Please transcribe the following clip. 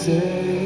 say.